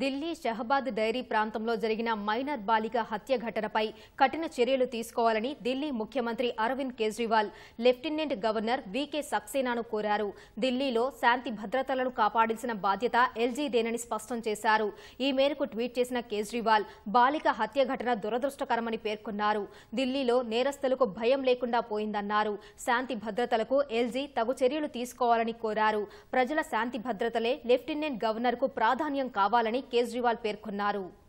Delhi Shahabad dairy ప్రాంతంలో జరిగిన minor బాలిక హత్య ఘటనపై కఠిన చర్యలు తీసుకోవాలని ఢిల్లీ ముఖ్యమంత్రి Arvind Kejriwal lieutenant governor VK సక్సేనాను కోరారు. ఢిల్లీలో శాంతి భద్రతలను కాపాడాల్సిన బాధ్యత ఎల్జీదేనని స్పష్టం చేశారు. ఈ మేరకు ట్వీట్ చేసిన కేజ్రీవాల్ బాలిక హత్య ఘటన దురదృష్టకరమని పేర్కొన్నారు. ఢిల్లీలో నేరస్తులకు భయం లేకుండా పోయిందన్నారు. శాంతి భద్రతలకు ఎల్జీ తగు చర్యలు తీసుకోవాలని కోరారు. ప్రజల శాంతి భద్రతలే లెఫ్టినెంట్ గవర్నర్కు ప్రాధాన్యం కావాలని కేజ్రీవాల్ పేర్కొన్నారు.